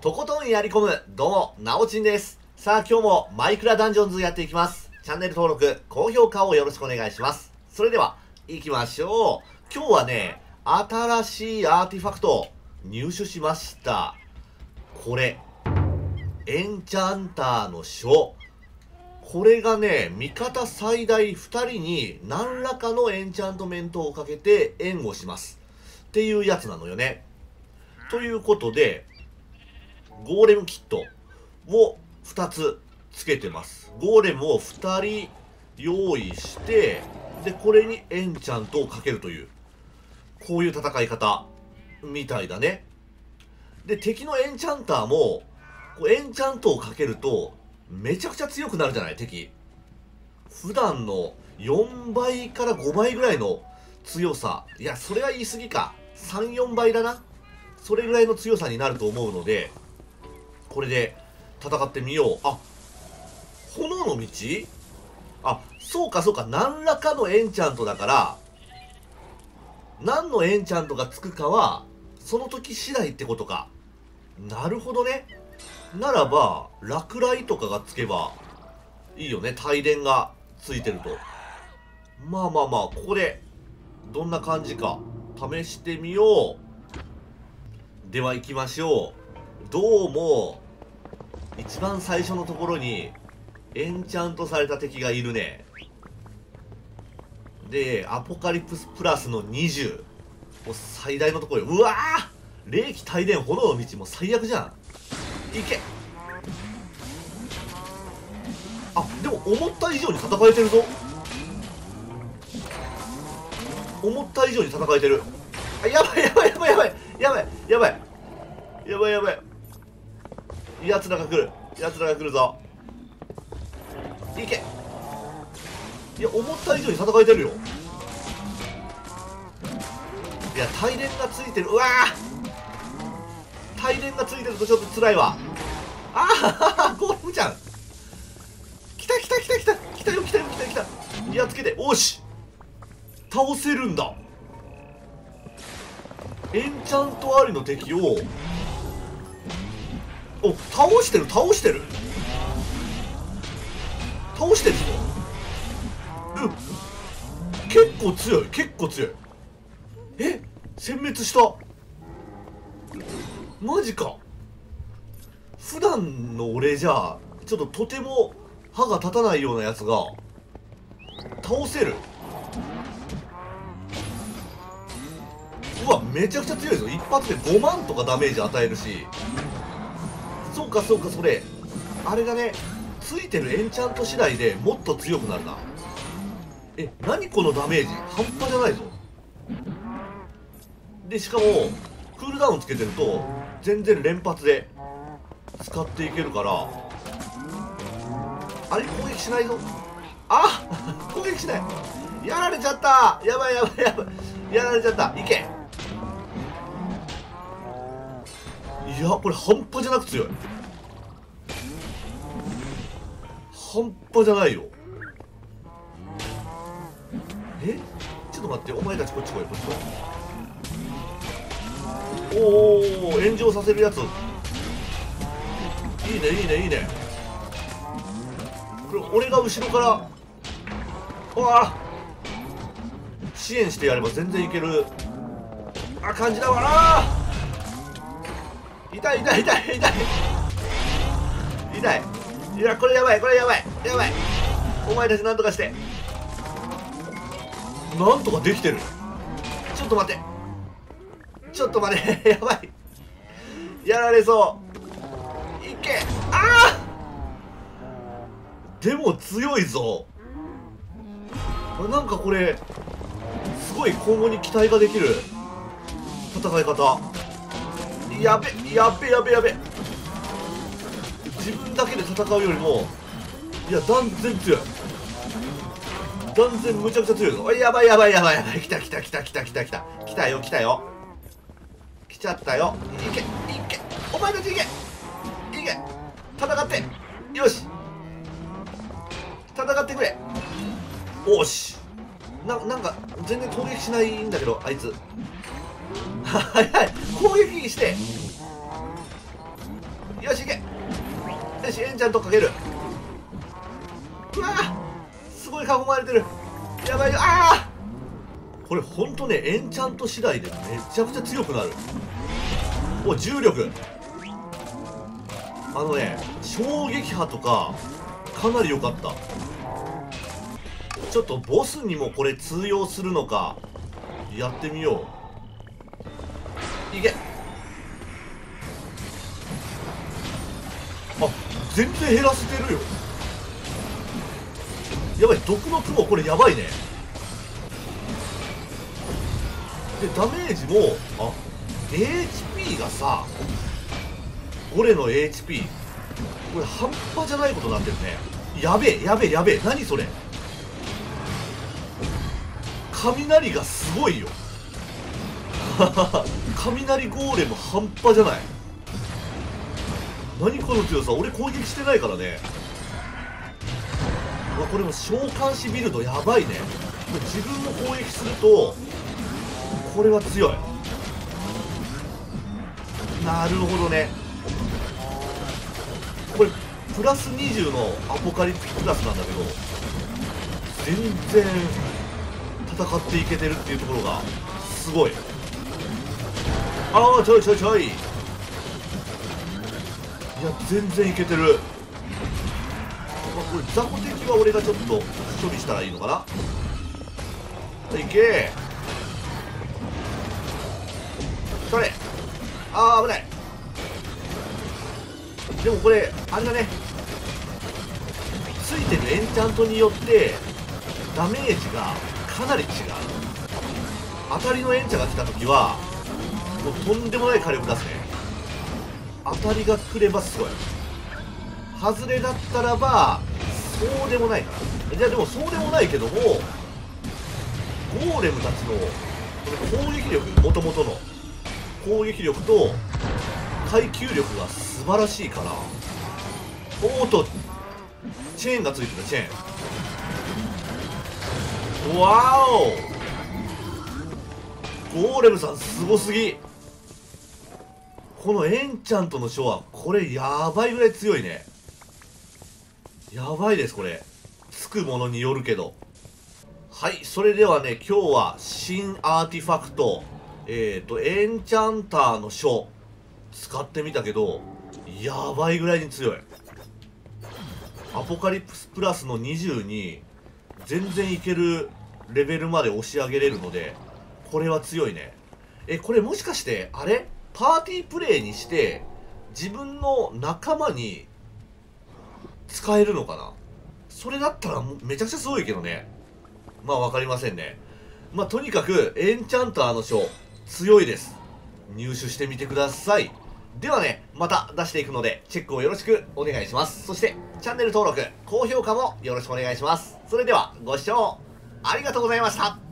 とことんやり込む、どうも、なおちんです。さあ、今日もマイクラダンジョンズやっていきます。チャンネル登録、高評価をよろしくお願いします。それでは、行きましょう。今日はね、新しいアーティファクト、入手しました。これ、エンチャンターの書。これがね、味方最大2人に何らかのエンチャントメントをかけて援護します。っていうやつなのよね。ということで、ゴーレムキットを2つつけてます。ゴーレムを2人用意して、で、これにエンチャントをかけるという、こういう戦い方みたいだね。で、敵のエンチャンターも、こうエンチャントをかけると、めちゃくちゃ強くなるじゃない、敵。普段の4倍から5倍ぐらいの強さ。いや、それは言い過ぎか。3、4倍だな。それぐらいの強さになると思うので、これで戦ってみよう。あ、炎の道？あ、そうかそうか。何らかのエンチャントだから、何のエンチャントがつくかは、その時次第ってことか。なるほどね。ならば、落雷とかがつけば、いいよね。帯電がついてると。まあまあまあ、ここで、どんな感じか、試してみよう。では行きましょう。どうも、一番最初のところに、エンチャントされた敵がいるね。で、アポカリプスプラスの20。もう最大のところよ。うわー霊気帯電炎の道も最悪じゃん。いけあ、でも思った以上に戦えてるぞ。思った以上に戦えてる。あ、やばいやばいやばいやばいやばいやばいやばいやばい奴らが来る。奴らが来るぞ。いけ。いや思った以上に戦えてるよ。いや帯電がついてる。うわー。帯電がついてるとちょっと辛いわ。ああ ゴーレムちゃん。来た来た来た来た。来たよ来たよ来たよ来たやっつけて。おし。倒せるんだ。エンチャントありの敵をお倒してる倒してる。倒してるぞ。うん。結構強い結構強い。え？殲滅した。マジか。普段の俺じゃちょっととても歯が立たないようなやつが倒せる。うわめちゃくちゃ強いぞ。一発で5万とかダメージ与えるし。そうかそうかそれ。あれがねついてるエンチャント次第でもっと強くなるな。え何このダメージ？半端じゃないぞ。でしかもクールダウンつけてると全然連発で使っていけるからあれ攻撃しないぞ。あ攻撃しない。やられちゃった。やばいやばいやばい。やられちゃった。いけ。いやこれ半端じゃなく強い。半端じゃないよ。え？ちょっと待ってお前たちこっち来いこっち来い。おお炎上させるやつ。いいねいいねいいね。これ俺が後ろからうわ支援してやれば全然いける。あ感じだわあ痛い痛い痛い痛い。痛い。いやこれやばいこれやばいやばい。お前たちなんとかして。なんとかできてる。ちょっと待って。ちょっと待って。やばい。やられそう。いけ。ああでも強いぞ。なんかこれすごい今後に期待ができる戦い方。やべやべやべやべ。自分だけで戦うよりもいや断然強い。断然むちゃくちゃ強いぞ。おいやばいやばいやばいやばい。来た来た来た来た来た来た。来たよ来たよ。来ちゃったよ。いけいけ。お前たちいけ。いけ。戦って。よし。戦ってくれ。おし。ななんか全然攻撃しないんだけどあいつ。はい攻撃して。よしいけ。よしエンチャントかける。うわすごい囲まれてる。やばいよ。ああこれほんとねエンチャント次第でめちゃくちゃ強くなる。お重力。あのね衝撃波とかかなり良かった。ちょっとボスにもこれ通用するのかやってみよう。いけ。あ全然減らせてるよ。やばい毒の雲これやばいね。でダメージもあ HP がさゴレの HP これ半端じゃないことになってるね。やべえやべえやべえ。何それ。雷がすごいよ。雷ゴーレム半端じゃない。何この強さ。俺攻撃してないからね。うわこれも召喚師ビルドやばいね。自分も攻撃するとこれは強い。なるほどね。これプラス20のアポカリプスプラスなんだけど全然戦っていけてるっていうところがすごい。ああちょいちょいちょい。いや全然いけてる、まあ、これ雑魚敵は俺がちょっと処理したらいいのかな？いけ。それ。ああ危ない。でもこれあれだねついてるエンチャントによってダメージがかなり違う。当たりのエンチャが来た時はもうとんでもない火力出すね。当たりが来ればすごい。外れだったらばそうでもないか。ないやでもそうでもないけどもゴーレムたちの攻撃力もともとの攻撃力と耐久力が素晴らしいからおっとチェーンがついてるチェーン。わお！ゴーレムさんすごすぎ。このエンチャントの書はこれやばいぐらい強いね。やばいですこれ。つくものによるけど。はいそれではね今日は新アーティファクトえっ、ー、とエンチャンターの書使ってみたけどやばいぐらいに強い。アポカリプスプラスの20に全然いけるレベルまで押し上げれるのでこれは強いね。えこれもしかしてあれ？パーティープレイにして自分の仲間に使えるのかな？それだったらめちゃくちゃすごいけどね。まあ分かりませんね。まあとにかくエンチャンターの書強いです。入手してみてください。ではねまた出していくのでチェックをよろしくお願いします。そしてチャンネル登録高評価もよろしくお願いします。それではご視聴ありがとうございました。